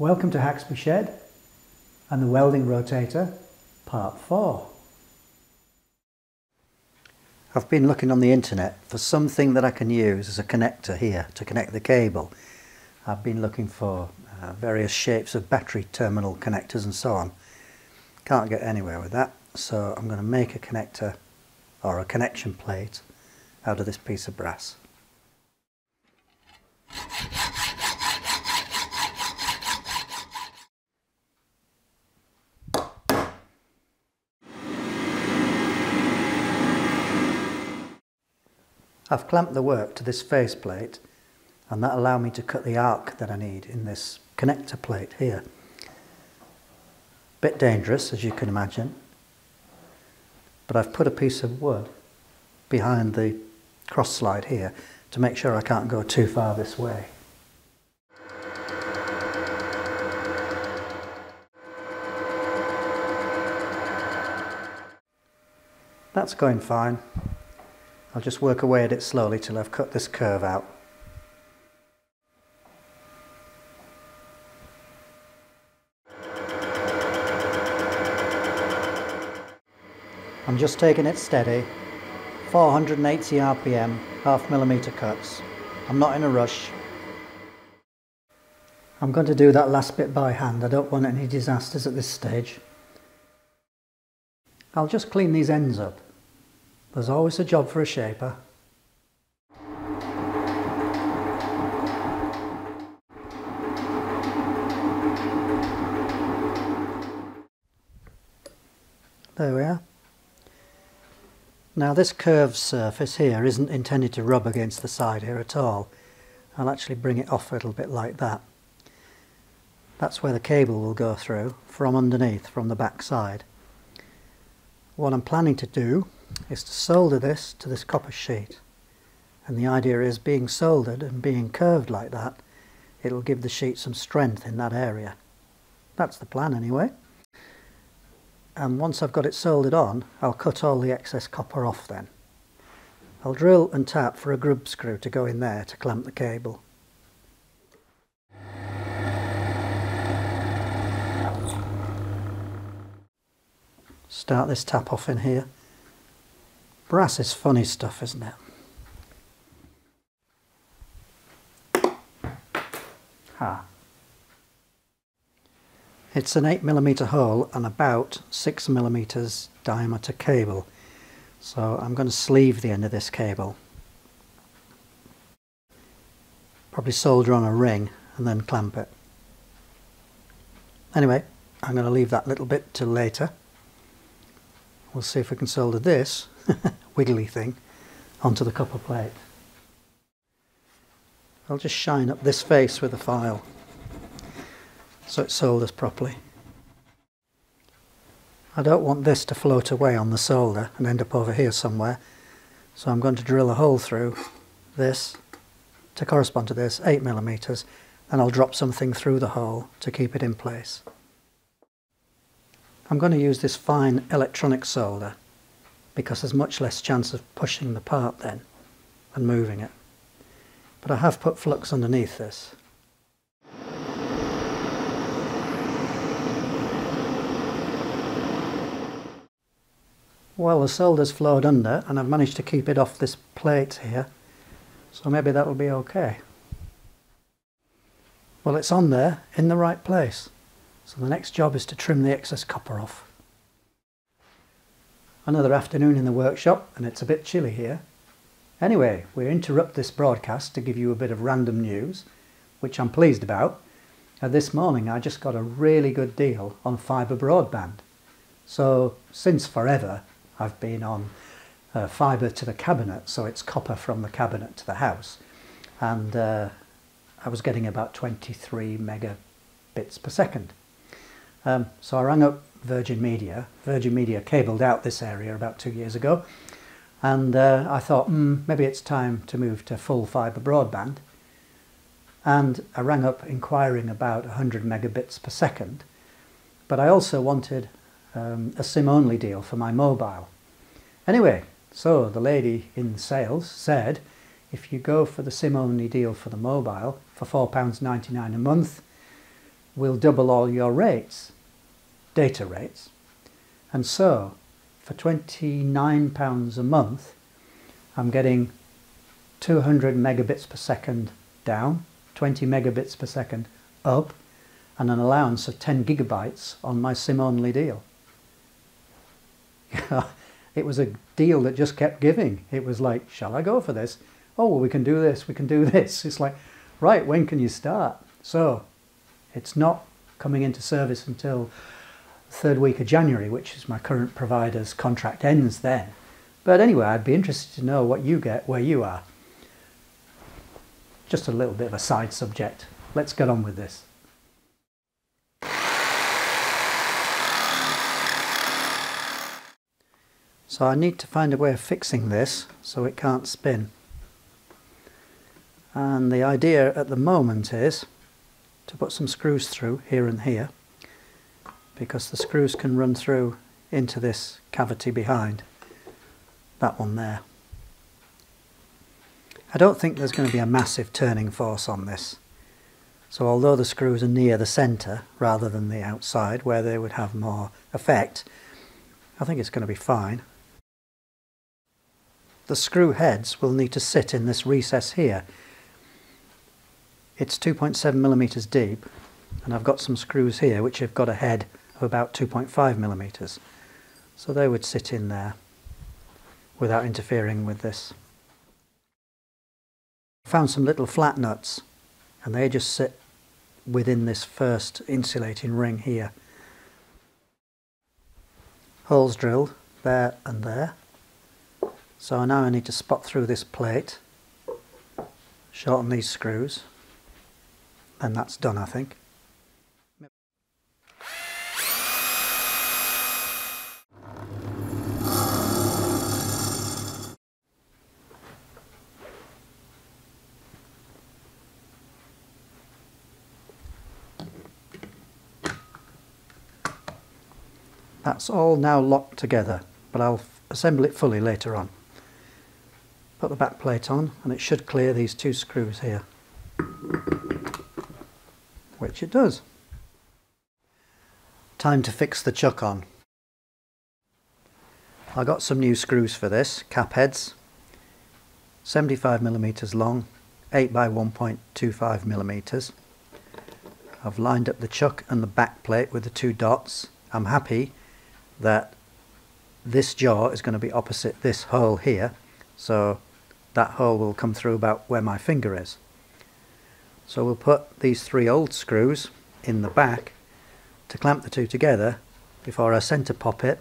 Welcome to Haxby Shed and the welding rotator, part 4. I've been looking on the internet for something that I can use as a connector here to connect the cable. I've been looking for uh, various shapes of battery terminal connectors and so on. Can't get anywhere with that, so I'm going to make a connector or a connection plate out of this piece of brass. I've clamped the work to this face plate and that allowed me to cut the arc that I need in this connector plate here. Bit dangerous as you can imagine but I've put a piece of wood behind the cross slide here to make sure I can't go too far this way. That's going fine. I'll just work away at it slowly till I've cut this curve out. I'm just taking it steady, 480 RPM, half millimetre cuts. I'm not in a rush. I'm going to do that last bit by hand, I don't want any disasters at this stage. I'll just clean these ends up. There's always a job for a shaper. There we are. Now this curved surface here isn't intended to rub against the side here at all. I'll actually bring it off a little bit like that. That's where the cable will go through from underneath, from the back side. What I'm planning to do is to solder this to this copper sheet. And the idea is being soldered and being curved like that, it'll give the sheet some strength in that area. That's the plan anyway and once I've got it soldered on I'll cut all the excess copper off then. I'll drill and tap for a grub screw to go in there to clamp the cable. Start this tap off in here. Brass is funny stuff isn't it? Ha. It's an 8mm hole and about 6mm diameter cable. So I'm going to sleeve the end of this cable. Probably solder on a ring and then clamp it. Anyway, I'm going to leave that little bit till later. We'll see if we can solder this wiggly thing onto the copper plate. I'll just shine up this face with a file so it solders properly. I don't want this to float away on the solder and end up over here somewhere so I'm going to drill a hole through this to correspond to this 8 millimeters and I'll drop something through the hole to keep it in place. I'm going to use this fine electronic solder because there's much less chance of pushing the part then and moving it. But I have put flux underneath this Well, the solder's flowed under and I've managed to keep it off this plate here. So maybe that'll be okay. Well, it's on there in the right place. So the next job is to trim the excess copper off. Another afternoon in the workshop and it's a bit chilly here. Anyway, we interrupt this broadcast to give you a bit of random news, which I'm pleased about. Uh, this morning I just got a really good deal on fibre broadband. So, since forever, I've been on uh, fibre to the cabinet, so it's copper from the cabinet to the house. And uh, I was getting about 23 megabits per second. Um, so I rang up Virgin Media. Virgin Media cabled out this area about two years ago. And uh, I thought, mm, maybe it's time to move to full fibre broadband. And I rang up inquiring about 100 megabits per second. But I also wanted um, a SIM-only deal for my mobile. Anyway, so the lady in sales said, if you go for the SIM-only deal for the mobile for £4.99 a month, we'll double all your rates, data rates. And so for £29 a month, I'm getting 200 megabits per second down, 20 megabits per second up, and an allowance of 10 gigabytes on my SIM-only deal. it was a deal that just kept giving. It was like, shall I go for this? Oh, well, we can do this, we can do this. It's like, right, when can you start? So it's not coming into service until third week of January, which is my current provider's contract ends then. But anyway, I'd be interested to know what you get where you are. Just a little bit of a side subject. Let's get on with this. So I need to find a way of fixing this so it can't spin. And the idea at the moment is to put some screws through here and here because the screws can run through into this cavity behind that one there. I don't think there's going to be a massive turning force on this. So although the screws are near the centre rather than the outside where they would have more effect, I think it's going to be fine. The screw heads will need to sit in this recess here. It's 2.7 millimeters deep and I've got some screws here which have got a head of about 2.5 millimeters. So they would sit in there without interfering with this. Found some little flat nuts and they just sit within this first insulating ring here. Holes drilled there and there. So now I need to spot through this plate, shorten these screws, and that's done I think. That's all now locked together, but I'll assemble it fully later on. Put the back plate on and it should clear these two screws here, which it does. Time to fix the chuck on. I got some new screws for this, cap heads, 75 millimeters long, 8 by 1.25 millimeters. I've lined up the chuck and the back plate with the two dots. I'm happy that this jaw is going to be opposite this hole here so that hole will come through about where my finger is. So we'll put these three old screws in the back to clamp the two together before I center pop it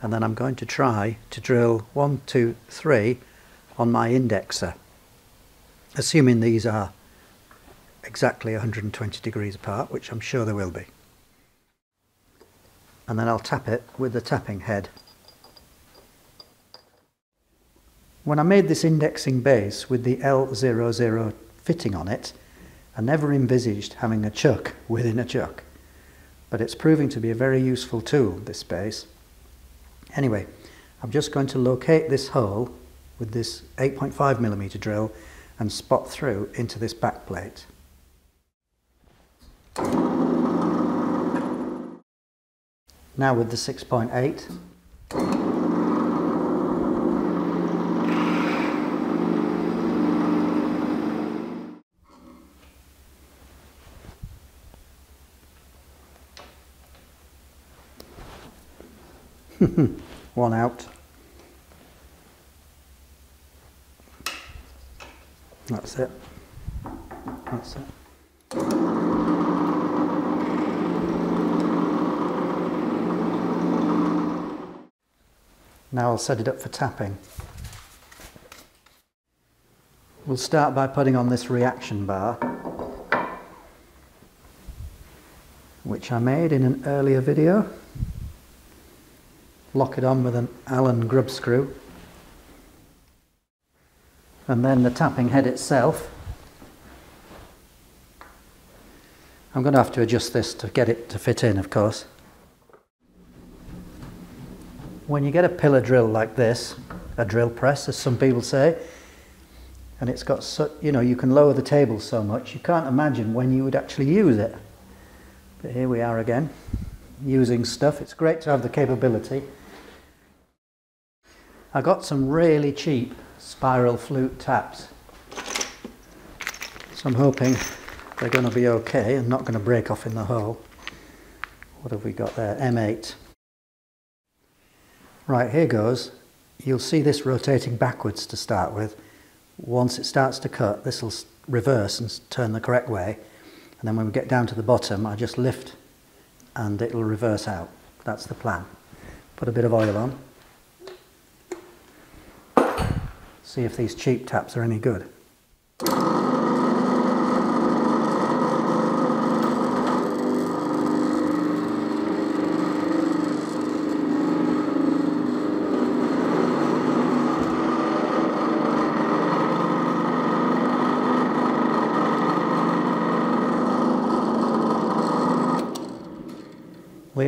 and then I'm going to try to drill one two three on my indexer assuming these are exactly 120 degrees apart which I'm sure they will be and then I'll tap it with the tapping head. When I made this indexing base with the L00 fitting on it, I never envisaged having a chuck within a chuck. But it's proving to be a very useful tool, this base. Anyway, I'm just going to locate this hole with this 8.5 millimeter drill and spot through into this back plate. Now with the 6.8. One out. That's it. That's it. Now I'll set it up for tapping. We'll start by putting on this reaction bar, which I made in an earlier video. Lock it on with an Allen grub screw. And then the tapping head itself. I'm going to have to adjust this to get it to fit in, of course. When you get a pillar drill like this, a drill press, as some people say, and it's got so, you know, you can lower the table so much, you can't imagine when you would actually use it. But here we are again, using stuff. It's great to have the capability. I got some really cheap spiral flute taps. So I'm hoping they're going to be okay and not going to break off in the hole. What have we got there? M8. Right, here goes. You'll see this rotating backwards to start with. Once it starts to cut, this will reverse and turn the correct way. And then when we get down to the bottom, I just lift and it'll reverse out. That's the plan. Put a bit of oil on. See if these cheap taps are any good.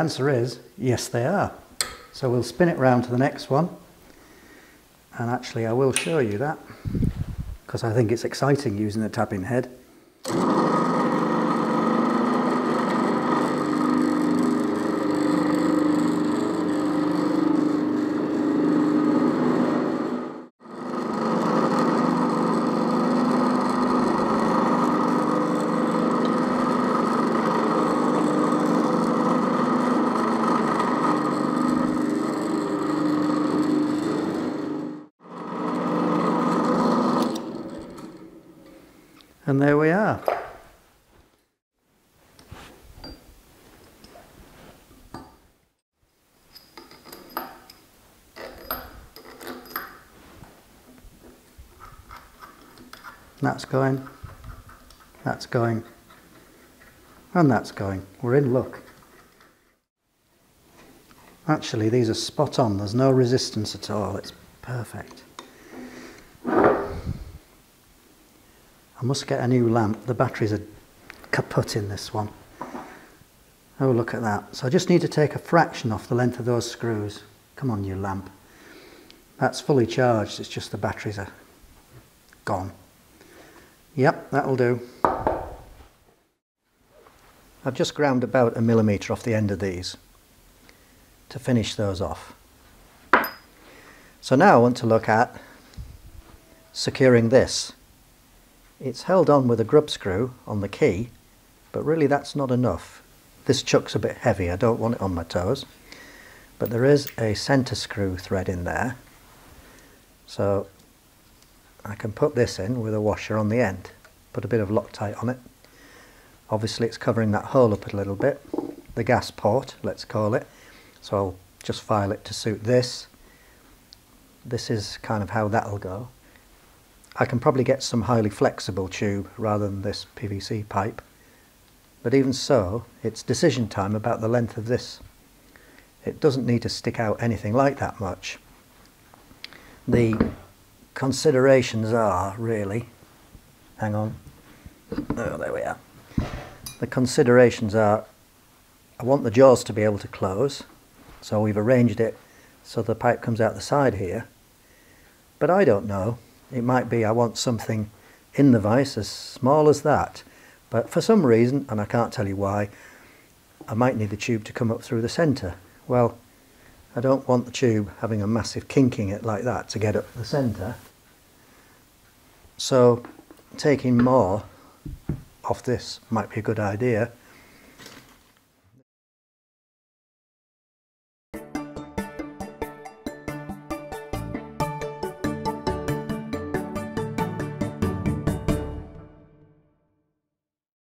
Answer is yes, they are. So we'll spin it round to the next one. And actually, I will show you that because I think it's exciting using the tapping head. And there we are. That's going, that's going, and that's going. We're in luck. Actually, these are spot on. There's no resistance at all. It's perfect. I must get a new lamp. The batteries are kaput in this one. Oh, look at that. So I just need to take a fraction off the length of those screws. Come on, you lamp. That's fully charged. It's just the batteries are gone. Yep, that'll do. I've just ground about a millimetre off the end of these to finish those off. So now I want to look at securing this. It's held on with a grub screw on the key, but really that's not enough. This chuck's a bit heavy, I don't want it on my toes. But there is a centre screw thread in there, so I can put this in with a washer on the end. Put a bit of Loctite on it. Obviously it's covering that hole up a little bit, the gas port, let's call it. So I'll just file it to suit this. This is kind of how that'll go. I can probably get some highly flexible tube rather than this PVC pipe. But even so, it's decision time about the length of this. It doesn't need to stick out anything like that much. The considerations are really, hang on, oh there we are. The considerations are, I want the jaws to be able to close, so we've arranged it so the pipe comes out the side here. But I don't know it might be I want something in the vice as small as that. But for some reason, and I can't tell you why, I might need the tube to come up through the centre. Well, I don't want the tube having a massive kink in it like that to get up the centre. So taking more off this might be a good idea.